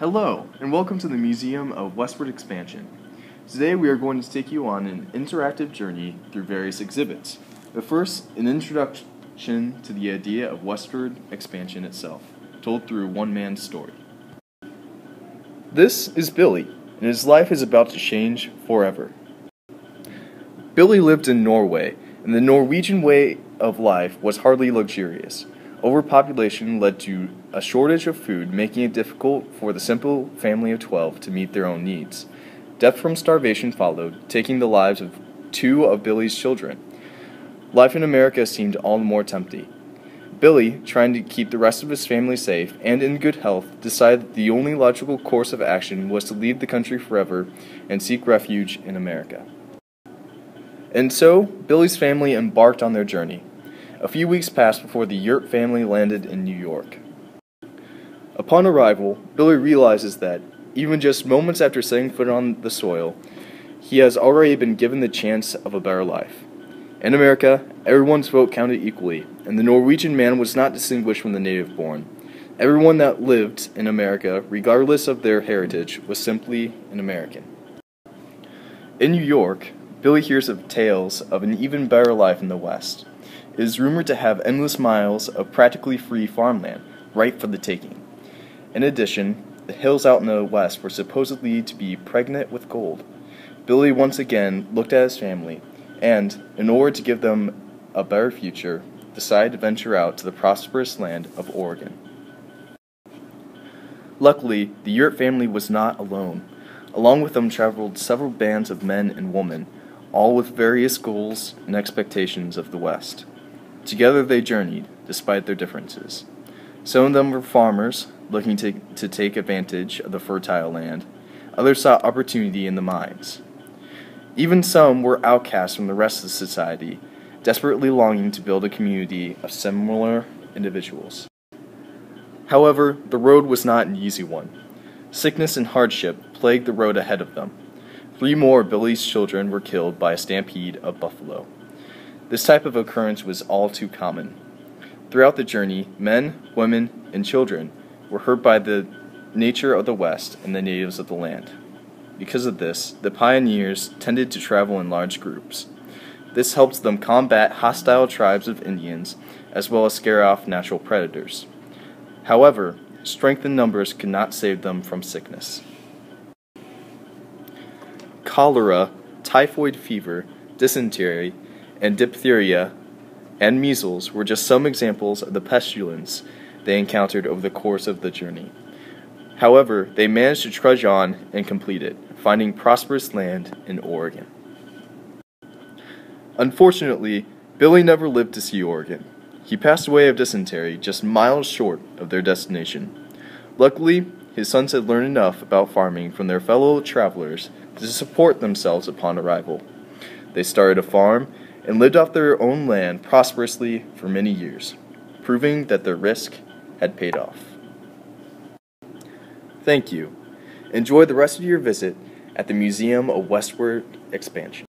Hello, and welcome to the Museum of Westward Expansion. Today we are going to take you on an interactive journey through various exhibits. But first, an introduction to the idea of westward expansion itself, told through one man's story. This is Billy, and his life is about to change forever. Billy lived in Norway, and the Norwegian way of life was hardly luxurious. Overpopulation led to a shortage of food, making it difficult for the simple family of 12 to meet their own needs. Death from starvation followed, taking the lives of two of Billy's children. Life in America seemed all the more tempting. Billy, trying to keep the rest of his family safe and in good health, decided that the only logical course of action was to leave the country forever and seek refuge in America. And so, Billy's family embarked on their journey. A few weeks passed before the Yurt family landed in New York. Upon arrival, Billy realizes that, even just moments after setting foot on the soil, he has already been given the chance of a better life. In America, everyone's vote counted equally, and the Norwegian man was not distinguished from the native born. Everyone that lived in America, regardless of their heritage, was simply an American. In New York, Billy hears of tales of an even better life in the West is rumored to have endless miles of practically free farmland, ripe for the taking. In addition, the hills out in the west were supposedly to be pregnant with gold. Billy once again looked at his family and, in order to give them a better future, decided to venture out to the prosperous land of Oregon. Luckily, the Yurt family was not alone. Along with them traveled several bands of men and women, all with various goals and expectations of the West. Together they journeyed, despite their differences. Some of them were farmers, looking to, to take advantage of the fertile land. Others sought opportunity in the mines. Even some were outcasts from the rest of society, desperately longing to build a community of similar individuals. However, the road was not an easy one. Sickness and hardship plagued the road ahead of them. Three more of Billy's children were killed by a stampede of buffalo. This type of occurrence was all too common. Throughout the journey, men, women, and children were hurt by the nature of the West and the natives of the land. Because of this, the pioneers tended to travel in large groups. This helped them combat hostile tribes of Indians as well as scare off natural predators. However, strength in numbers could not save them from sickness. Cholera, typhoid fever, dysentery, and diphtheria and measles were just some examples of the pestilence they encountered over the course of the journey. However, they managed to trudge on and complete it, finding prosperous land in Oregon. Unfortunately, Billy never lived to see Oregon. He passed away of dysentery just miles short of their destination. Luckily, his sons had learned enough about farming from their fellow travelers to support themselves upon arrival. They started a farm and lived off their own land prosperously for many years, proving that their risk had paid off. Thank you. Enjoy the rest of your visit at the Museum of Westward Expansion.